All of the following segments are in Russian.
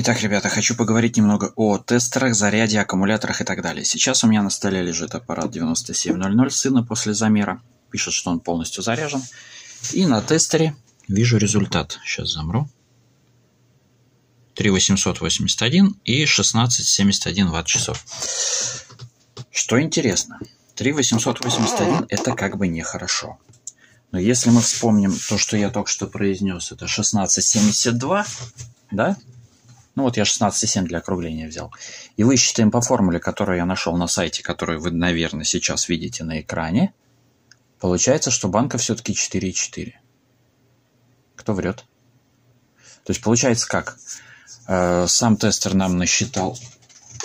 Итак, ребята, хочу поговорить немного о тестерах, заряде, аккумуляторах и так далее. Сейчас у меня на столе лежит аппарат 9700 сына после замера. Пишет, что он полностью заряжен. И на тестере вижу результат. Сейчас замру. 3881 и 1671 ватт-часов. Что интересно, 3881 это как бы нехорошо. Но если мы вспомним то, что я только что произнес, это 1672, да? Ну вот я 16,7 для округления взял. И высчитаем по формуле, которую я нашел на сайте, которую вы, наверное, сейчас видите на экране. Получается, что банка все-таки 4,4. Кто врет? То есть получается как? Э, сам тестер нам насчитал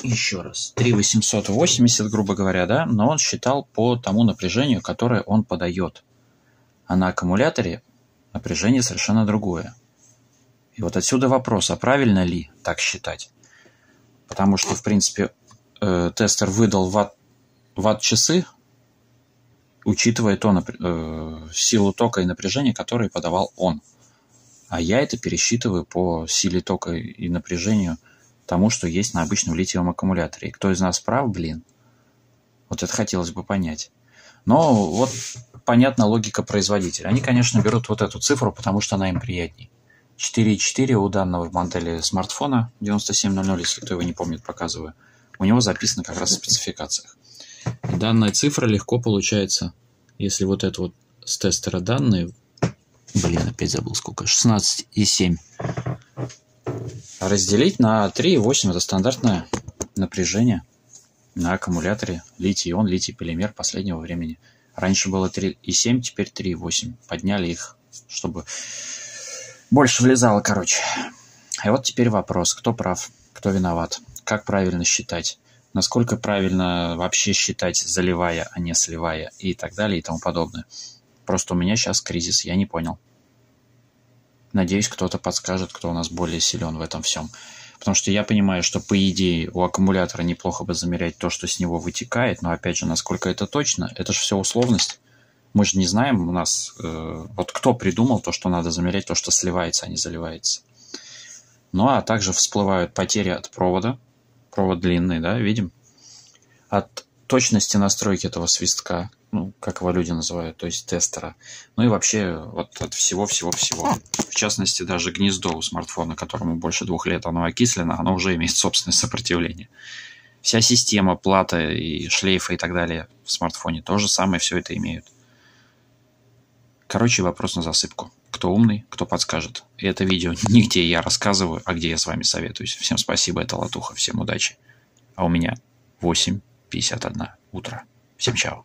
еще раз 3880, грубо говоря, да, но он считал по тому напряжению, которое он подает. А на аккумуляторе напряжение совершенно другое. И вот отсюда вопрос, а правильно ли так считать? Потому что, в принципе, э, тестер выдал ватт, ватт-часы, учитывая то, э, силу тока и напряжения, которые подавал он. А я это пересчитываю по силе тока и напряжению тому, что есть на обычном литиевом аккумуляторе. И кто из нас прав, блин? Вот это хотелось бы понять. Но вот понятна логика производителя. Они, конечно, берут вот эту цифру, потому что она им приятней. 4.4 у данного модели смартфона 9700, если кто его не помнит, показываю. У него записано как раз в спецификациях. И данная цифра легко получается, если вот это вот с тестера данные, блин, опять забыл сколько, 16,7, разделить на 3,8, это стандартное напряжение на аккумуляторе литий-ион, литий-полимер последнего времени. Раньше было 3,7, теперь 3,8. Подняли их, чтобы больше влезало, короче. И вот теперь вопрос, кто прав, кто виноват, как правильно считать, насколько правильно вообще считать, заливая, а не сливая и так далее и тому подобное. Просто у меня сейчас кризис, я не понял. Надеюсь, кто-то подскажет, кто у нас более силен в этом всем. Потому что я понимаю, что по идее у аккумулятора неплохо бы замерять то, что с него вытекает, но опять же, насколько это точно, это же все условность. Мы же не знаем, у нас э, вот кто придумал то, что надо замерять то, что сливается, а не заливается. Ну а также всплывают потери от провода. Провод длинный, да, видим? От точности настройки этого свистка, ну, как его люди называют, то есть тестера. Ну и вообще вот от всего-всего-всего. В частности, даже гнездо у смартфона, которому больше двух лет оно окислено, оно уже имеет собственное сопротивление. Вся система, плата и шлейфа и так далее в смартфоне то же самое все это имеют. Короче, вопрос на засыпку. Кто умный, кто подскажет. И это видео не где я рассказываю, а где я с вами советуюсь. Всем спасибо, это Латуха, всем удачи. А у меня 8.51 утра. Всем чао.